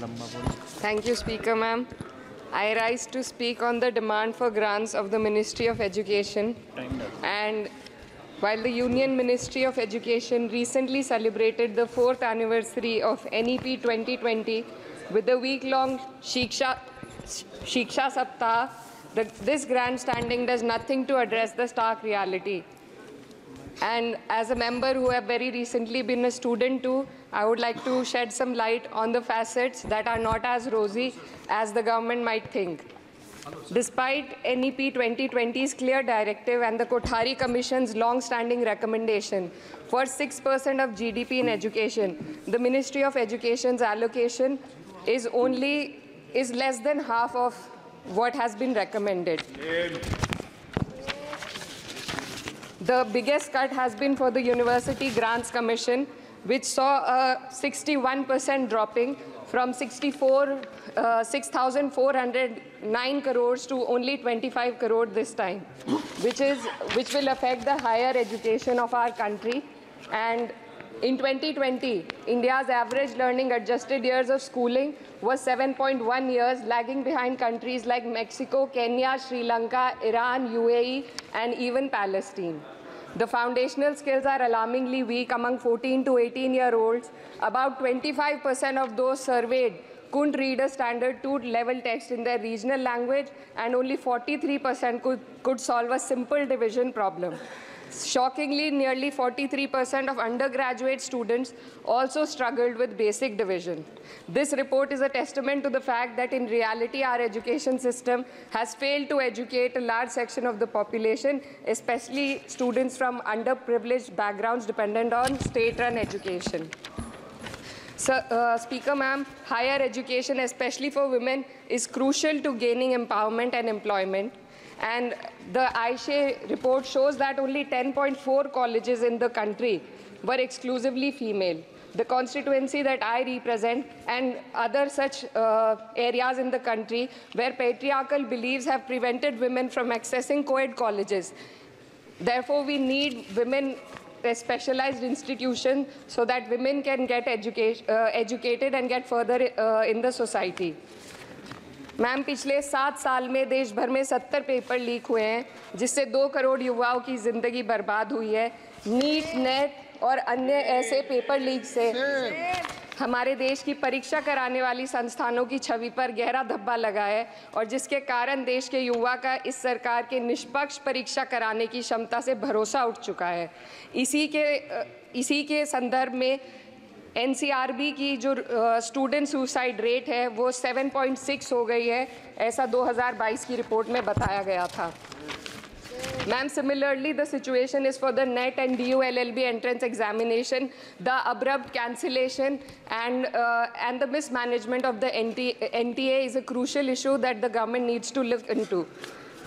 Thank you, Speaker, ma'am. I rise to speak on the demand for grants of the Ministry of Education. And while the Union Ministry of Education recently celebrated the fourth anniversary of NEP 2020 with the week-long Shiksha, Shiksha Saptah, this grandstanding does nothing to address the stark reality. And as a member who have very recently been a student too, I would like to shed some light on the facets that are not as rosy as the government might think. Despite NEP 2020's clear directive and the Kothari Commission's long-standing recommendation for 6% of GDP in education, the Ministry of Education's allocation is only is less than half of what has been recommended. The biggest cut has been for the University Grants Commission, which saw a 61% dropping from 64, uh, 6,409 crores to only 25 crore this time, which is which will affect the higher education of our country. And in 2020, India's average learning adjusted years of schooling was 7.1 years, lagging behind countries like Mexico, Kenya, Sri Lanka, Iran, UAE, and even Palestine. The foundational skills are alarmingly weak among 14 to 18 year olds. About 25% of those surveyed couldn't read a standard 2 level text in their regional language, and only 43% could, could solve a simple division problem. Shockingly, nearly 43% of undergraduate students also struggled with basic division. This report is a testament to the fact that in reality, our education system has failed to educate a large section of the population, especially students from underprivileged backgrounds dependent on state-run education. So, uh, Speaker ma'am, higher education, especially for women, is crucial to gaining empowerment and employment. And the AISHE report shows that only 10.4 colleges in the country were exclusively female. The constituency that I represent and other such uh, areas in the country where patriarchal beliefs have prevented women from accessing co-ed colleges. Therefore, we need women a specialized institution so that women can get educa uh, educated and get further uh, in the society. Ma'am, पिछले सात साल में देश भर में सत्तर paper leak हुए हैं, जिससे दो करोड़ युवाओं की ज़िंदगी बर्बाद हुई है। नीट, नेट और अन्य ऐसे पेपर लीक से हमारे देश की परीक्षा कराने वाली संस्थानों की छवि पर गहरा धब्बा लगा है और जिसके कारण देश के युवा का इस सरकार के निष्पक्ष परीक्षा कराने की क्षमता से भरोसा उठ चुका है। इसी के इसी के संदर्भ में एनसीआरबी की जो स्टूडेंट सुसाइड रेट है, वो 7.6 हो गई है, ऐसा 2022 की रिपोर्ट में बताया गया था। Ma'am similarly the situation is for the NET and D U L L B entrance examination the abrupt cancellation and and the mismanagement of the N T N T A is a crucial issue that the government needs to live in to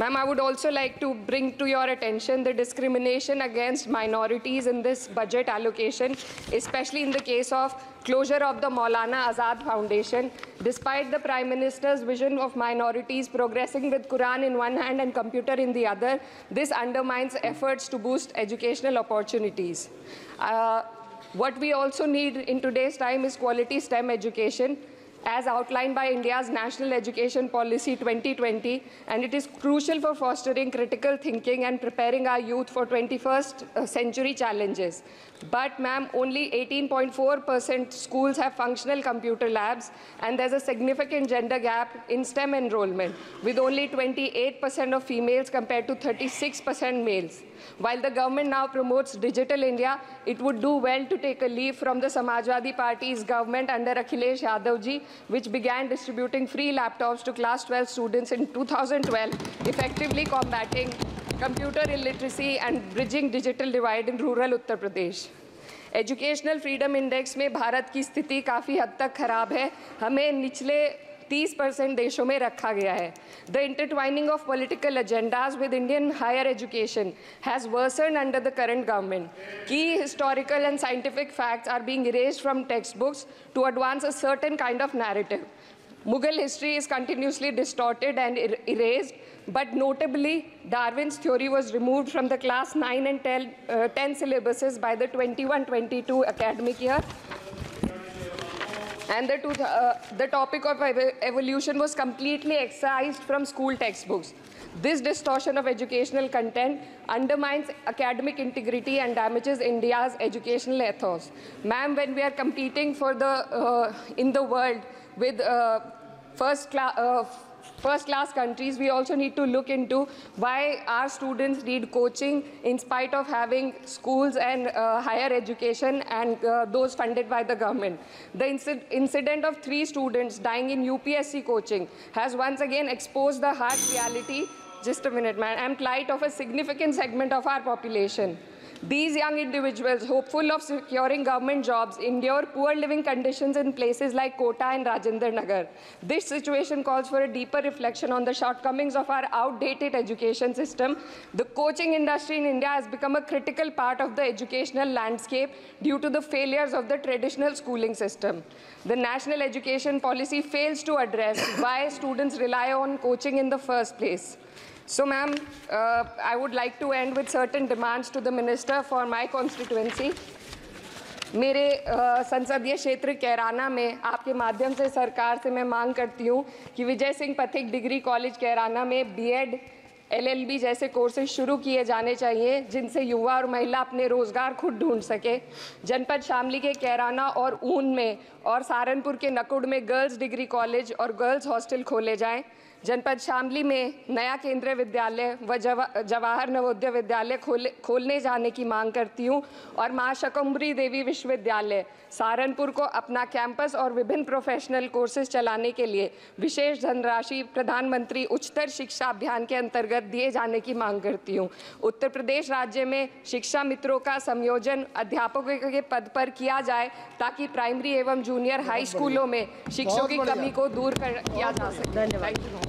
Ma'am, I would also like to bring to your attention the discrimination against minorities in this budget allocation, especially in the case of closure of the Maulana Azad Foundation. Despite the Prime Minister's vision of minorities progressing with Quran in one hand and computer in the other, this undermines efforts to boost educational opportunities. Uh, what we also need in today's time is quality STEM education as outlined by India's National Education Policy 2020, and it is crucial for fostering critical thinking and preparing our youth for 21st uh, century challenges. But, ma'am, only 18.4% schools have functional computer labs, and there's a significant gender gap in STEM enrollment, with only 28% of females compared to 36% males. While the government now promotes Digital India, it would do well to take a leaf from the Samajwadi Party's government under Akhilesh Yadavji, which began distributing free laptops to class 12 students in 2012, effectively combating computer illiteracy and bridging digital divide in rural Uttar Pradesh. Educational freedom index में भारत की स्थिति काफ़ी हद तक खराब है हमें निचले 30 परसेंट देशों में रखा गया है the इंटरट्वाइनिंग of political agendas with Indian higher education has version under the current government की historical and scientific facts are being erased from text books to advance a certain kind of narrative Mughal history is continuously distorted and er erased, but notably, Darwin's theory was removed from the class 9 and 10, uh, 10 syllabuses by the 21-22 academic year. and the, two, uh, the topic of ev- evolution was completely excised from school textbooks. This distortion of educational content undermines academic integrity and damages India's educational ethos. Ma'am, when we are competing for the uh, in the world with uh, first class. First class countries, we also need to look into why our students need coaching in spite of having schools and uh, higher education and uh, those funded by the government. The inci- incident of three students dying in UPSC coaching has once again exposed the harsh reality. Just a minute, man. And plight of a significant segment of our population. These young individuals, hopeful of securing government jobs, endure poor living conditions in places like Kota and Rajendra Nagar. This situation calls for a deeper reflection on the shortcomings of our outdated education system. The coaching industry in India has become a critical part of the educational landscape due to the failures of the traditional schooling system. The national education policy fails to address why students rely on coaching in the first place. So, ma'am, uh, I would like to end with certain demands to the minister for my constituency. मेरे संसदीय क्षेत्र कैराना में आपके माध्यम से सरकार से मैं मांग करती हूँ कि विजय सिंह पथिक डिग्री कॉलेज कैराना में बीएड एलएलबी जैसे कोर्सेज शुरू किए जाने चाहिए जिनसे युवा और महिला अपने रोज़गार खुद ढूंढ सके जनपद शामली के कैराना और ऊन में और सहारनपुर के नकुड़ में गर्ल्स डिग्री कॉलेज और गर्ल्स हॉस्टल खोले जाएँ जनपद शामली में नया केंद्रीय विद्यालय व जवा, जवाहर नवोदय विद्यालय खोले खोलने जाने की मांग करती हूँ और माँ शकम्बरी देवी विश्वविद्यालय सहारनपुर को अपना कैंपस और विभिन्न प्रोफेशनल कोर्सेज चलाने के लिए विशेष धनराशि प्रधानमंत्री उच्चतर शिक्षा अभियान के अंतर्गत दिए जाने की मांग करती हूँ। उत्तर प्रदेश राज्य में शिक्षा मित्रों का संयोजन अध्यापकों के पद पर किया जाए ताकि प्राइमरी एवं जूनियर हाई स्कूलों में शिक्षकों की कमी को दूर कर किया जा सके। धन्यवाद।